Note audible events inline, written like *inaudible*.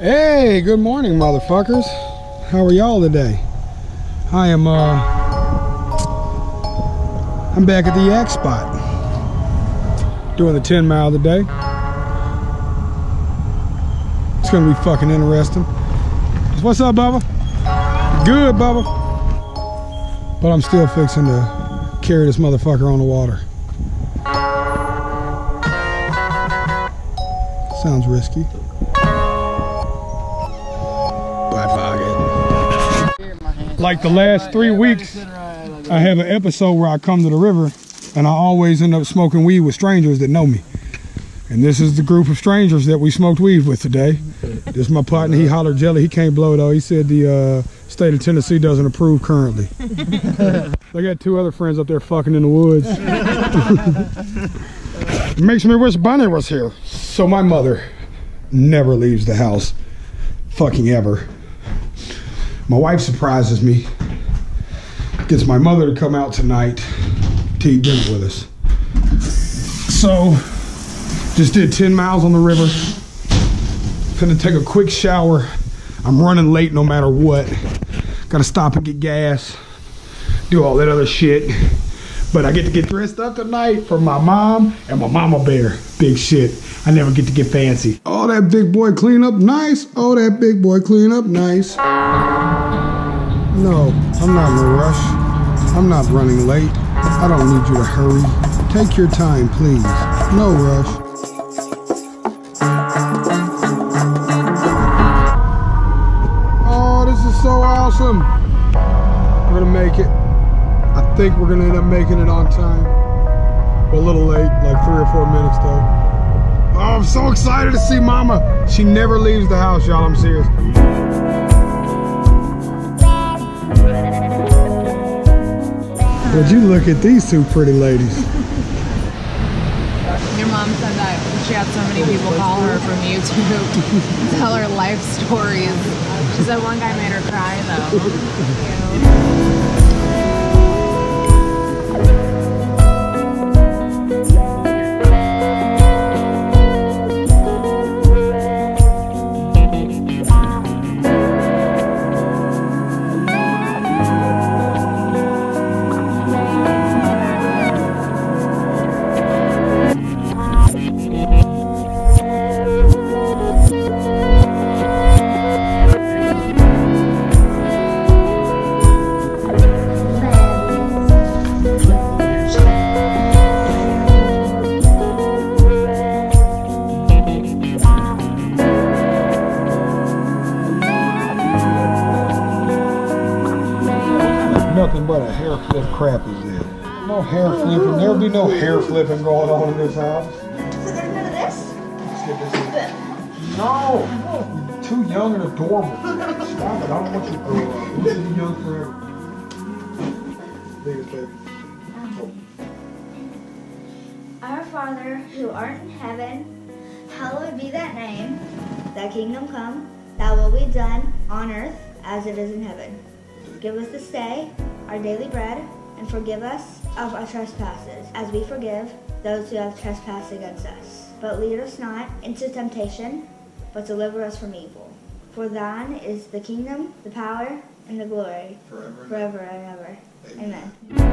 Hey, good morning, motherfuckers. How are y'all today? I am, uh, I'm back at the yak spot. Doing the 10 mile today. It's gonna be fucking interesting. What's up, Bubba? Good, Bubba. But I'm still fixing to carry this motherfucker on the water. Sounds risky. Like the last three weeks, I have an episode where I come to the river and I always end up smoking weed with strangers that know me. And this is the group of strangers that we smoked weed with today. This is my partner. He hollered jelly. He can't blow it though. He said the uh, state of Tennessee doesn't approve currently. *laughs* I got two other friends up there fucking in the woods. *laughs* Makes me wish Bunny was here. So my mother never leaves the house, fucking ever. My wife surprises me. Gets my mother to come out tonight to eat dinner with us. So, just did 10 miles on the river. Gonna take a quick shower. I'm running late no matter what. Gotta stop and get gas. Do all that other shit. But I get to get dressed up tonight for my mom and my mama bear. Big shit. I never get to get fancy. Oh, that big boy clean up nice. Oh, that big boy clean up nice. No, I'm not in a rush. I'm not running late. I don't need you to hurry. Take your time, please. No rush. Oh, this is so awesome. We're gonna make it. I think we're gonna end up making it on time. a little late, like three or four minutes though. Oh, I'm so excited to see Mama. She never leaves the house, y'all. I'm serious. Would you look at these two pretty ladies? Your mom said that she had so many people call her from YouTube, *laughs* tell her life stories. She said one guy made her cry though. Nothing but a hair flip crap is there. No hair flipping. There'll be no hair flipping going on in this house. So there's none of this? Let's get this in. No, you're too young and adorable. *laughs* Stop it. I don't want you to grow up. You should be young forever. Biggest baby. Our Father, who art in heaven, hallowed be that name. Thy kingdom come, thy will be done on earth as it is in heaven. Give us this day our daily bread, and forgive us of our trespasses, as we forgive those who have trespassed against us. But lead us not into temptation, but deliver us from evil. For thine is the kingdom, the power, and the glory, Forever. forever and ever. Amen.